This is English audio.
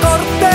corta.